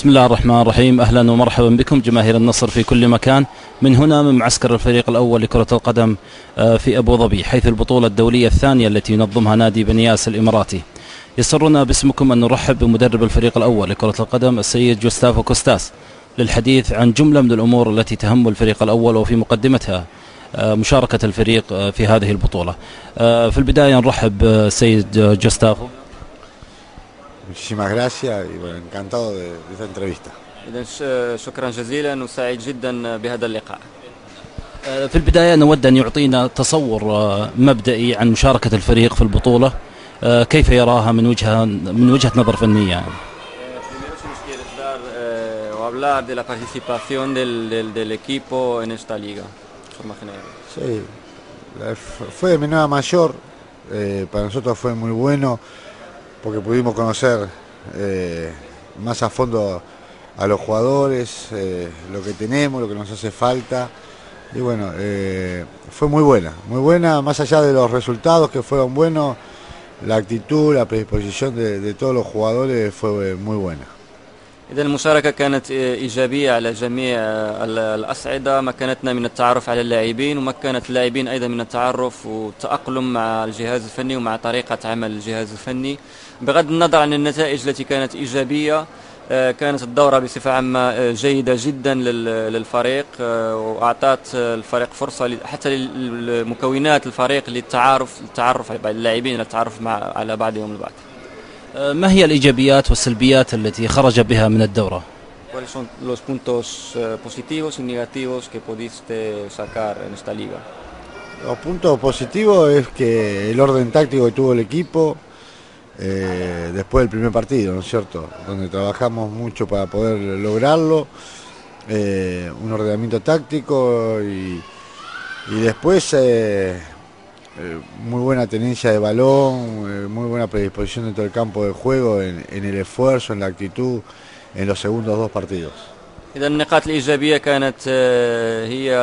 بسم الله الرحمن الرحيم أهلا ومرحبا بكم جماهير النصر في كل مكان من هنا من معسكر الفريق الأول لكرة القدم آه، في أبو ظبي حيث البطولة الدولية الثانية التي ينظمها نادي بنياس الإماراتي. يسرنا باسمكم أن نرحب بمدرب الفريق الأول لكرة القدم السيد جوستافو كوستاس للحديث عن جملة من الأمور التي تهم الفريق الأول وفي مقدمتها آه، مشاركة الفريق آه، في هذه البطولة. في البداية نرحب بالسيد جوستافو. Muchísimas gracias y bueno, encantado de, de esta entrevista. إذا شكرا جزيلا وسعيد جدا بهذا اللقاء. في البداية نود أن يعطينا تصور مبدئي عن مشاركة الفريق في البطولة كيف يراها من وجهة من وجهة نظر فنية hablar de la participación del, del, del, equipo en esta liga, de forma general. Sí, fue de menor a mayor, eh, para nosotros fue muy bueno. Porque pudimos conocer eh, más a fondo a los jugadores, eh, lo que tenemos, lo que nos hace falta. Y bueno, eh, fue muy buena, muy buena, más allá de los resultados que fueron buenos, la actitud, la predisposición de, de todos los jugadores fue muy buena. إذا المشاركة كانت إيجابية على جميع الأصعدة مكنتنا من التعرف على اللاعبين ومكنت اللاعبين أيضا من التعرف والتأقلم مع الجهاز الفني ومع طريقة عمل الجهاز الفني بغض النظر عن النتائج التي كانت إيجابية كانت الدورة بصفة عامة جيدة جدا للفريق وأعطت الفريق فرصة حتى لمكونات الفريق للتعارف التعرف على اللاعبين للتعرف مع على بعضهم البعض. ما هي الإيجابيات والسلبيات التي خرج بها من الدورة؟ ¿Cuáles son los puntos positivos y negativos que pudiste sacar en esta liga? Los puntos positivos es que el orden táctico que tuvo el equipo eh, después del primer partido, ¿no es cierto? Donde trabajamos mucho para poder lograrlo, eh, un ordenamiento táctico y, y después eh, eh, muy buena tenencia de balón, eh, muy buena predisposición dentro del campo de juego, en, en, el esfuerzo, en la actitud, en los segundos dos partidos. إذا النقاط الإيجابية كانت هي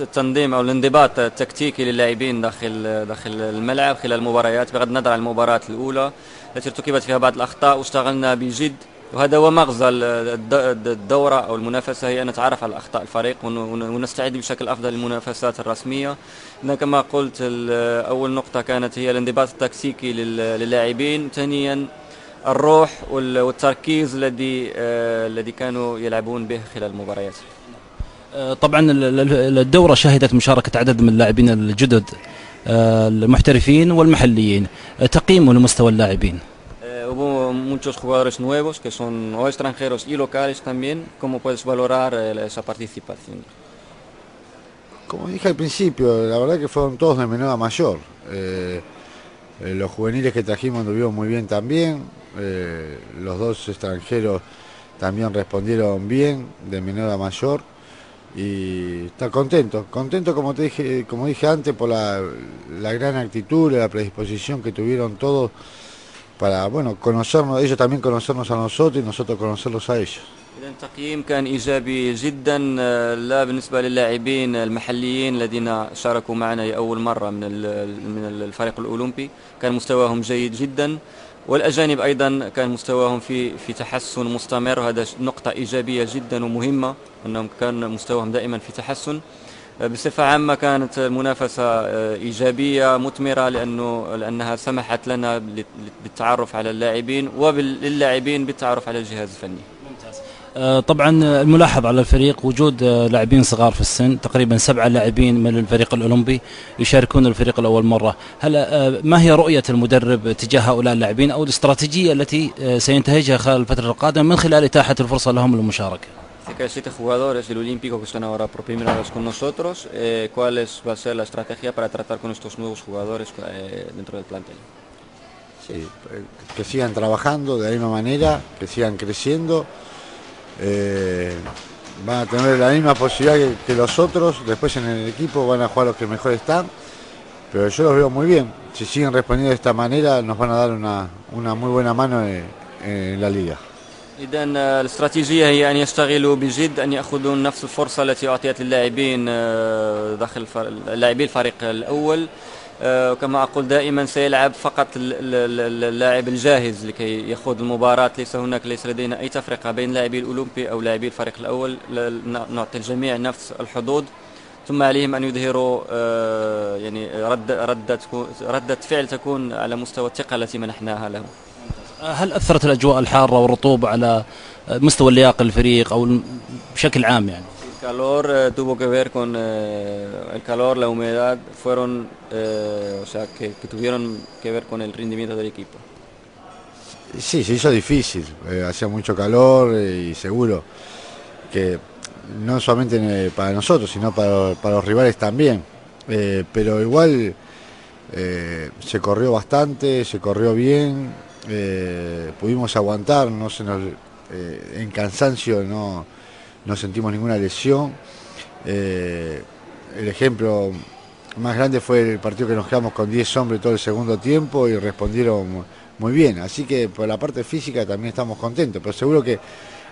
التنظيم أو الانضباط التكتيكي للاعبين داخل داخل الملعب خلال المباريات بغض النظر عن المباراة الأولى التي ارتكبت فيها بعض الأخطاء واشتغلنا بجد وهذا هو مغزى الدورة أو المنافسة هي أن نتعرف على أخطاء الفريق ونستعد بشكل أفضل للمنافسات الرسمية. كما قلت أول نقطة كانت هي الانضباط التكتيكي للاعبين. ثانيا الروح والتركيز الذي الذي كانوا يلعبون به خلال المباريات. طبعا الدورة شهدت مشاركة عدد من اللاعبين الجدد المحترفين والمحليين. تقييم لمستوى اللاعبين. Muchos jugadores nuevos que son o extranjeros y locales también. ¿Cómo puedes valorar eh, esa participación? Como dije al principio, la verdad que fueron todos de menor a mayor. Eh, eh, los juveniles que trajimos anduvieron muy bien también. Los dos extranjeros también respondieron bien, de menor a mayor. Y está contento, contento como te dije, como dije antes por la, la gran actitud, la predisposición que tuvieron todos para bueno conocernos ellos también conocernos a nosotros y nosotros conocerlos a ellos. إذا التقييم كان إيجابي جدا لا بالنسبة للاعبين المحليين الذين شاركوا معنا لأول مرة من من الفريق الأولمبي. كان مستواهم جيد جدا والأجانب أيضا كان مستواهم في في تحسن مستمر. وهذا نقطة إيجابية جدا ومهمة أنهم كان مستواهم دائما في تحسن. بصفة عامة كانت المنافسة إيجابية مثمرة لأنه لأنها سمحت لنا بالتعرف على اللاعبين وللاعبين بالتعرف على الجهاز الفني. ممتاز. طبعا الملاحظ على الفريق وجود لاعبين صغار في السن تقريبا سبعة لاعبين من الفريق الأولمبي يشاركون الفريق الأول مرة هل ما هي رؤية المدرب تجاه هؤلاء اللاعبين أو الاستراتيجية التي سينتهجها خلال الفترة القادمة من خلال إتاحة الفرصة لهم للمشاركة Que hay siete jugadores del Olímpico que están ahora por primera vez con nosotros. Eh, ¿Cuál es, va a ser la estrategia para tratar con estos nuevos jugadores eh, dentro del plantel? Sí, que sigan trabajando de la misma manera, que sigan creciendo. Eh, van a tener la misma posibilidad que, los otros. Después en el equipo van a jugar los que mejor están. Pero yo los veo muy bien. Si siguen respondiendo de esta manera, nos van a dar una, una muy buena mano en la liga. إذا الاستراتيجية هي أن يشتغلوا بجد أن يأخذوا نفس الفرصة التي أعطيت للاعبين داخل لاعبي الفريق الأول. وكما أقول دائما سيلعب فقط اللاعب الجاهز لكي يخوض المباراة. ليس هناك ليس لدينا أي تفرقة بين لاعبي الأولمبي أو لاعبي الفريق الأول. نعطي الجميع نفس الحظوظ ثم عليهم أن يظهروا يعني رد ردة ردة فعل تكون على مستوى الثقة التي منحناها لهم. هل اثرت الاجواء الحاره والرطوبه على مستوى اللياقه الفريق او بشكل عام يعني؟ calor eh, tuvo que ver con eh, el calor, la humedad, fueron, eh, o sea, que, que, tuvieron que ver con el rendimiento del equipo. Sí, se hizo difícil, eh, hacía mucho calor y seguro que no solamente para nosotros, sino para, para los rivales también. pero igual se corrió bastante, se corrió bien, pudimos aguantar, no se nos, en cansancio no no sentimos ninguna lesión. Eh, el ejemplo más grande fue el partido que nos quedamos con 10 hombres todo el segundo tiempo y respondieron muy bien. Así que por la parte física también estamos contentos, pero seguro que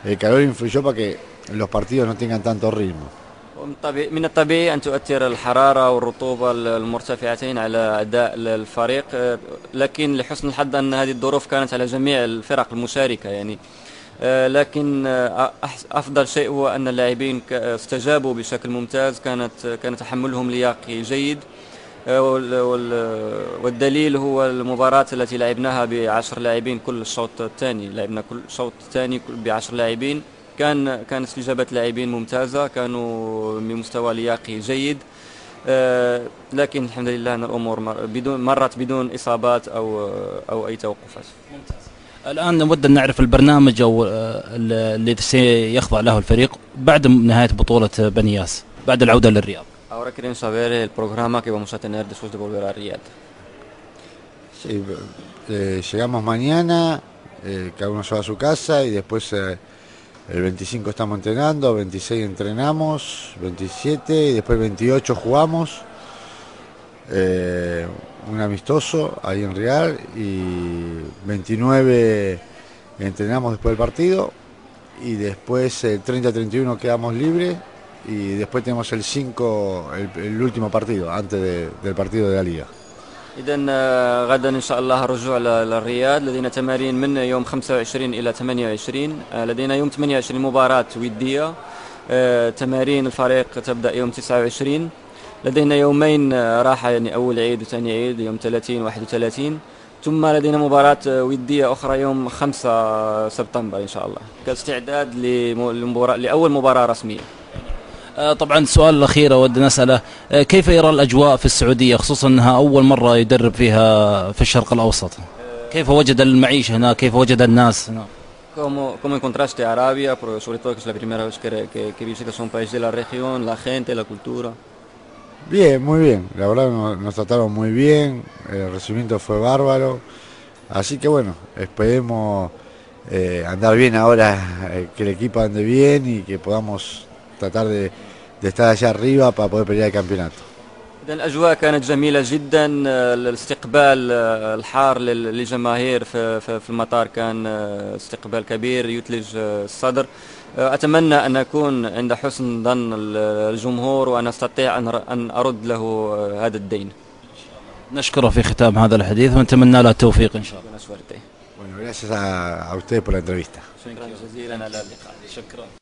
el calor influyó para que los partidos no tengan tanto ritmo. من الطبيعي أن تؤثر الحرارة والرطوبة المرتفعتين على أداء الفريق لكن لحسن الحظ أن هذه الظروف كانت على جميع الفرق المشاركة يعني. آه، لكن آه، أفضل شيء هو أن اللاعبين استجابوا بشكل ممتاز كانت كان تحملهم لياقي جيد. آه، والدليل هو المباراة التي لعبناها بعشر لاعبين كل الشوط الثاني. لعبنا كل شوط ثاني بعشر لاعبين. كان كان استجابة اللاعبين ممتازة كانوا بمستوى لياقي جيد لكن الحمد لله أن الأمور بدون مرت بدون إصابات أو أو أي توقفات. ممتاز. الآن نود أن نعرف البرنامج أو آه، الذي سيخضع له الفريق بعد نهاية بطولة بنياس بعد العودة للرياض. Ahora quieren saber el programa que vamos a tener después de volver a Riyadh. Sí, eh, llegamos mañana, eh, cada uno se va a su casa y después eh, el 25 estamos entrenando, 26 entrenamos, 27 y después el 28 jugamos. Eh, un amistoso ahí en Real y 29 entrenamos después del partido y después el 30-31 quedamos libres y después tenemos el 5 el, último partido antes de, del partido de la liga. اذا غدا إن شاء الله رجوع للرياض. لدينا تمارين من يوم 25 إلى 28 لدينا يوم 28 مباراة ودية. تمارين الفريق تبدأ يوم 29 لدينا يومين راحة يعني أول عيد وثاني عيد يوم 30 31 ثم لدينا مباراة ودية أخرى يوم 5 سبتمبر إن شاء الله. كاستعداد لمباراة لأول مباراة رسمية. آه، طبعا السؤال الأخير أود أن أسأله آه، كيف يرى الأجواء في السعودية خصوصا أنها أول مرة يدرب فيها في الشرق الأوسط كيف وجد المعيشة هناك كيف وجد الناس هناك ¿Cómo, ¿Cómo encontraste Arabia? Sobre todo que es la primera vez que, que, que visitas un país de la región, la gente, la cultura. Bien, muy bien. La verdad nos, trataron muy bien. El recibimiento fue bárbaro. Así que bueno, esperemos eh, andar bien ahora, eh, que el equipo ande bien y que podamos tratar de, de estar allá arriba para poder pelear el campeonato. الأجواء كانت جميلة جدا. الاستقبال الحار للجماهير في المطار كان استقبال كبير يثلج الصدر. أتمنى أن أكون عند حسن ظن الجمهور وأن أستطيع أن أرد له هذا الدين. نشكره في ختام هذا الحديث ونتمنى له التوفيق إن شاء الله. Bueno, gracias a, a ustedes por la entrevista. شكرا جزيلا. على اللقاء. شكرا.